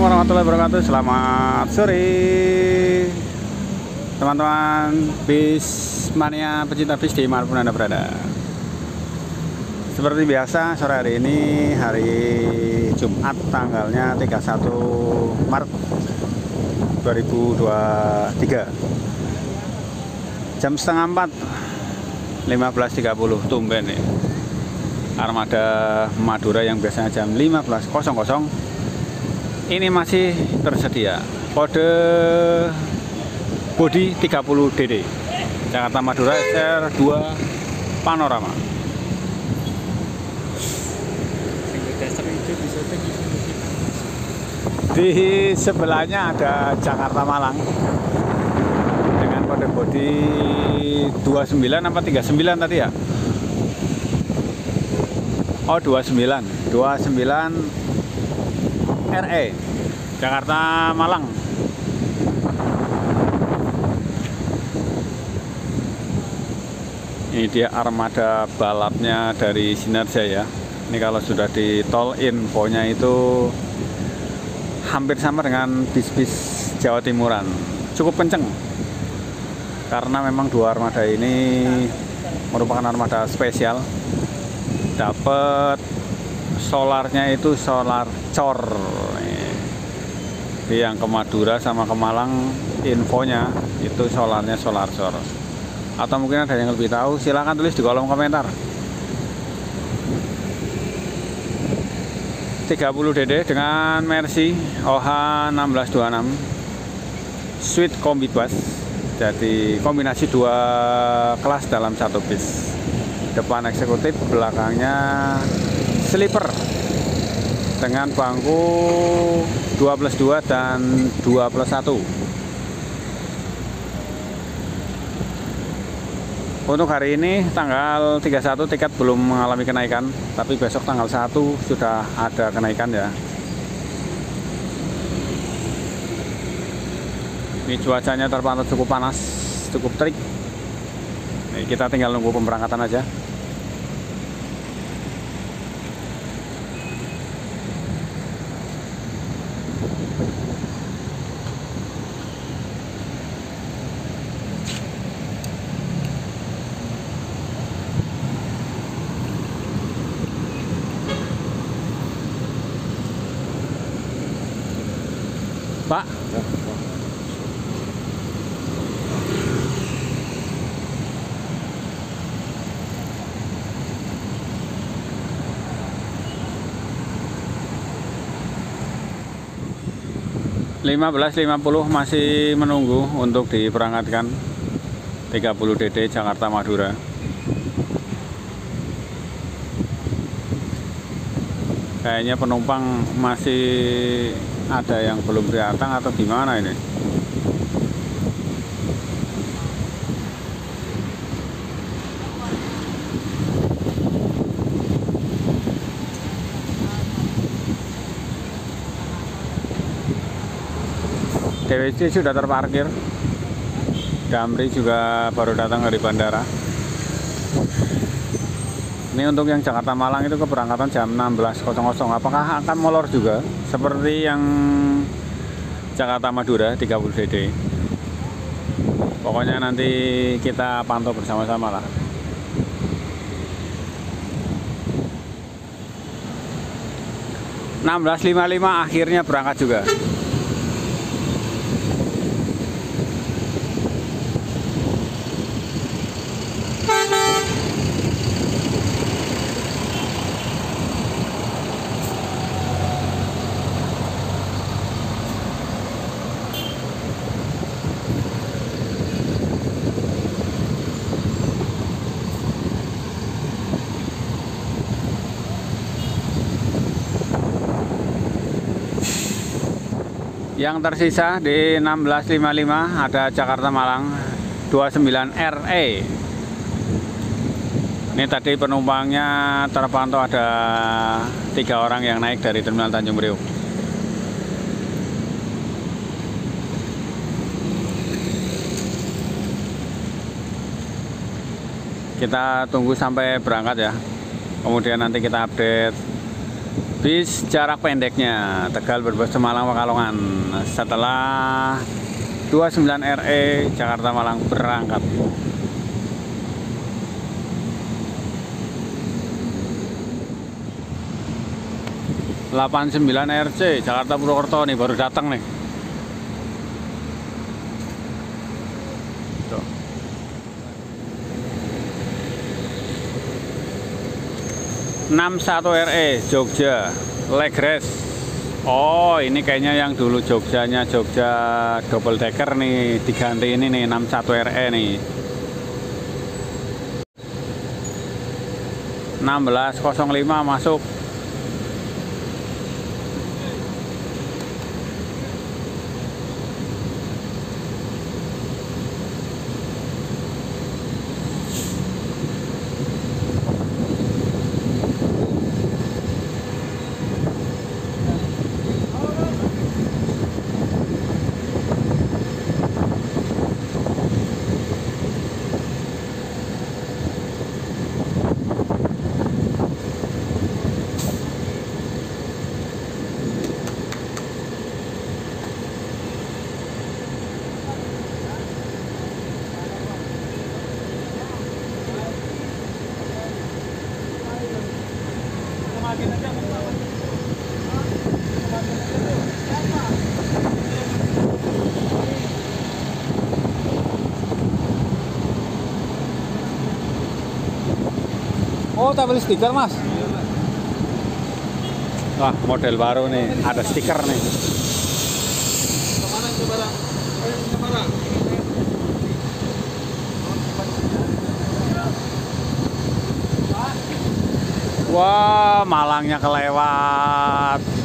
warahmatullahi wabarakatuh. Selamat sore. Teman-teman bis mania pecinta bis di mana pun anda berada. Seperti biasa sore hari ini Hari Jumat tanggalnya 31 Maret 2023 Jam setengah 4 15.30 tumben nih. Armada Madura yang biasanya jam 15.00 ini masih tersedia. Kode body 30 DD Jakarta Madura SR 2 Panorama. Di sebelahnya ada Jakarta Malang. Dengan kode body 29 apa 39 tadi ya? Oh 29 29 RE Jakarta Malang. Ini dia armada balapnya dari Sinarjaya ini kalau sudah di tol infonya itu hampir sama dengan bis-bis Jawa Timuran. Cukup kenceng. Karena memang dua armada ini merupakan armada spesial. Dapat solarnya itu solar cor yang ke Madura sama ke Malang infonya itu solarnya solar cor atau mungkin ada yang lebih tahu silahkan tulis di kolom komentar. 30 DD dengan Mercy OH 1626 Suite Kombi Bus jadi kombinasi dua kelas dalam satu bis. Depan eksekutif belakangnya sleeper dengan bangku 2 plus 2 dan 2 plus 1 untuk hari ini tanggal 31 tiket belum mengalami kenaikan. Tapi besok tanggal 1 sudah ada kenaikan ya. Ini cuacanya terpantau cukup panas cukup terik. Kita tinggal nunggu pemberangkatan aja Pak. Lima belas lima puluh masih menunggu untuk diperangkatkan 30 DD Jakarta Madura. Kayaknya penumpang masih ada yang belum datang atau gimana ini? DWC sudah terparkir. Damri juga baru datang dari bandara ini untuk yang Jakarta Malang itu keberangkatan jam 16.00 apakah akan molor juga? Seperti yang Jakarta Madura 30 DD pokoknya nanti kita pantau bersama-sama lah. lima akhirnya berangkat juga Yang tersisa di 1655 ada Jakarta Malang 29 RE. Ini tadi penumpangnya terpantau ada tiga orang yang naik dari Terminal Tanjung Priok. Kita tunggu sampai berangkat ya. Kemudian nanti kita update bis jarak pendeknya Tegal Brebes Malang Pekalongan. Setelah 29 RE Jakarta Malang berangkat. 89 RC Jakarta Purwokerto nih baru datang nih 61 RE Jogja. Legres. Oh ini kayaknya yang dulu Jogjanya Jogja double decker nih diganti ini nih 61 RE nih. 1605 masuk. Oh, tabel stiker, Mas. Wah, model baru nih. Ada stiker nih. Ke mana itu barang? Wah, Malangnya kelewat.